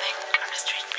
nothing. I'm just trying